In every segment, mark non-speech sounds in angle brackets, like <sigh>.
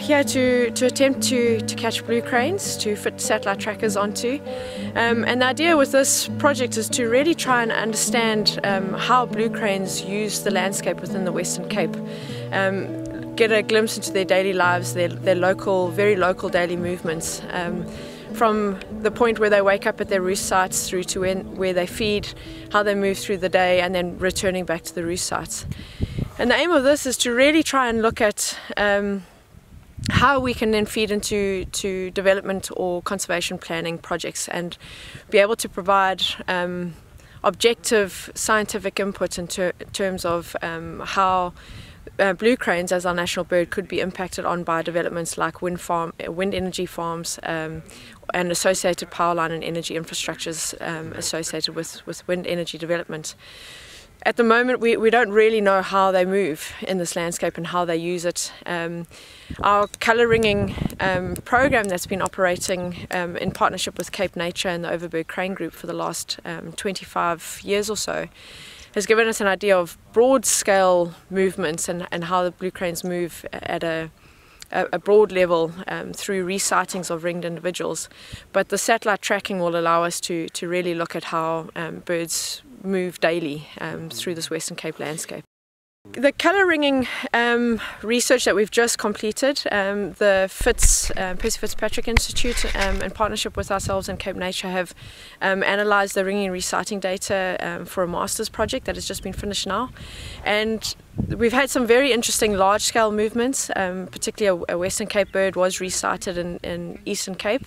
to, to attempt to, to catch blue cranes, to fit satellite trackers onto. Um, and the idea with this project is to really try and understand um, how blue cranes use the landscape within the Western Cape. Um, get a glimpse into their daily lives, their, their local, very local daily movements. Um, from the point where they wake up at their roost sites through to when, where they feed, how they move through the day, and then returning back to the roost sites. And the aim of this is to really try and look at um, how we can then feed into to development or conservation planning projects and be able to provide um, objective scientific input in ter terms of um, how uh, blue cranes as our national bird could be impacted on by developments like wind farm, wind energy farms, um, and associated power line and energy infrastructures um, associated with, with wind energy development. At the moment, we, we don't really know how they move in this landscape and how they use it. Um, our colour ringing um, program that's been operating um, in partnership with Cape Nature and the Overberg Crane Group for the last um, 25 years or so has given us an idea of broad scale movements and, and how the blue cranes move at a a, broad level um, through resightings of ringed individuals. But the satellite tracking will allow us to, to really look at how um, birds move daily um, through this Western Cape landscape. The colour ringing um, research that we've just completed, um, the Fitz, uh, Percy Fitzpatrick Institute, um, in partnership with ourselves and Cape Nature, have um, analysed the ringing resighting data um, for a master's project that has just been finished now. And We've had some very interesting large-scale movements, um, particularly a, a, Western Cape bird was resighted in, in Eastern Cape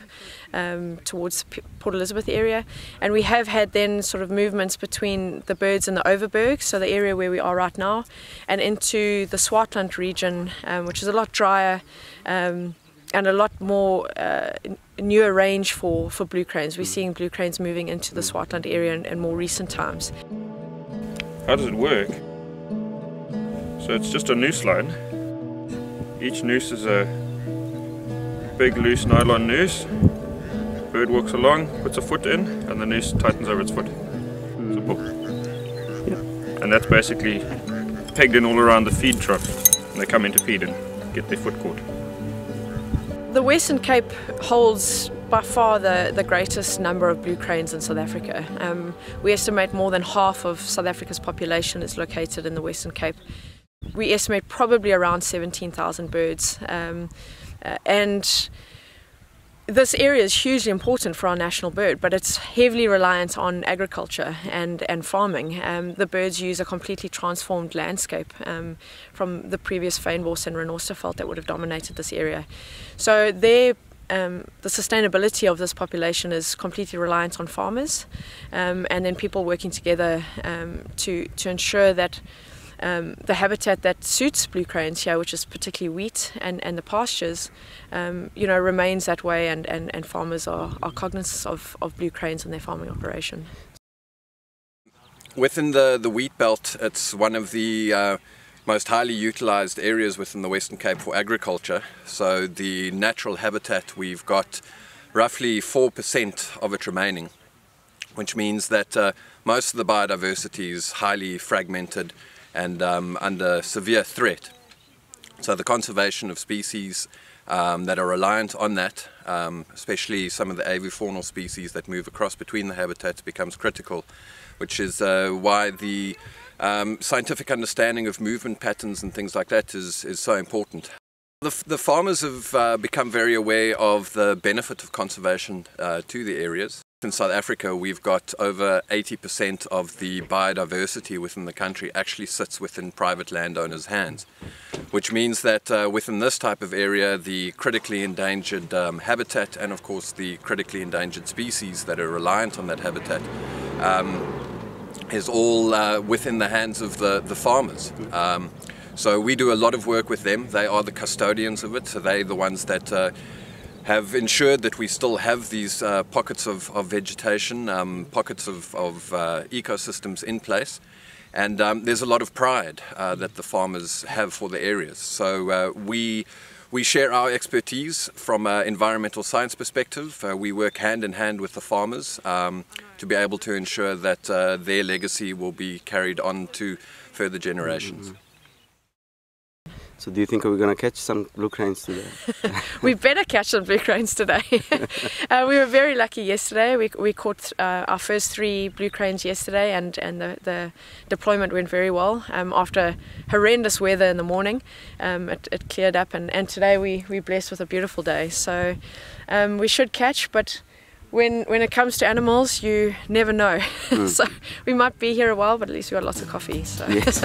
um, towards P Port Elizabeth area. And we have had then sort of movements between the birds in the Overberg, so the area where we are right now, and into the Swartland region, um, which is a lot drier um, and a lot more uh, newer range for, for blue cranes. We're seeing blue cranes moving into the Swartland area in, in more recent times. How does it work? So it's just a noose line. Each noose is a big loose nylon noose. Bird walks along, puts a foot in, and the noose tightens over its foot. Simple. Yeah. And that's basically pegged in all around the feed trough. And they come in to feed and get their foot caught. The Western Cape holds by far the, the greatest number of blue cranes in South Africa. Um, we estimate more than half of South Africa's population is located in the Western Cape we estimate probably around 17,000 birds. Um, uh, and this area is hugely important for our national bird, but it's heavily reliant on agriculture and, and farming. Um, the birds use a completely transformed landscape um, from the previous fynbos and renosterveld that would have dominated this area. So their um, the sustainability of this population is completely reliant on farmers um, and then people working together um, to, to ensure that um, the habitat that suits blue cranes here, which is particularly wheat and, and the pastures, um, you know, remains that way, and, and, and farmers are, are cognizant of, of blue cranes in their farming operation. Within the, the wheat belt, it's one of the uh, most highly utilized areas within the Western Cape for agriculture. So the natural habitat, we've got roughly 4% of it remaining, which means that uh, most of the biodiversity is highly fragmented and um, under severe threat. So the conservation of species um, that are reliant on that, um, especially some of the avifaunal species that move across between the habitats becomes critical, which is uh, why the um, scientific understanding of movement patterns and things like that is, is so important. The, the farmers have uh, become very aware of the benefit of conservation uh, to the areas. In South Africa, we've got over 80% of the biodiversity within the country actually sits within private landowners' hands, which means that uh, within this type of area, the critically endangered um, habitat and, of course, the critically endangered species that are reliant on that habitat um, is all uh, within the hands of the, the farmers. Um, so we do a lot of work with them. They are the custodians of it, so they're the ones that uh, have ensured that we still have these uh, pockets of, of vegetation, um, pockets of, of uh, ecosystems in place. And um, there's a lot of pride uh, that the farmers have for the areas. So uh, we, we share our expertise from an environmental science perspective. Uh, we work hand in hand with the farmers um, to be able to ensure that uh, their legacy will be carried on to further generations. So do you think we're going to catch some blue cranes today? <laughs> we better catch some blue cranes today. <laughs> uh, we were very lucky yesterday. We, we caught uh, our first three blue cranes yesterday, and, and the, the deployment went very well. Um, after horrendous weather in the morning, um, it, it, cleared up, and, and today we, we blessed with a beautiful day. So um, we should catch, but when when it comes to animals, you never know. <laughs> Mm. so we might be here a while, but at least we got lots of coffee. So. Yes.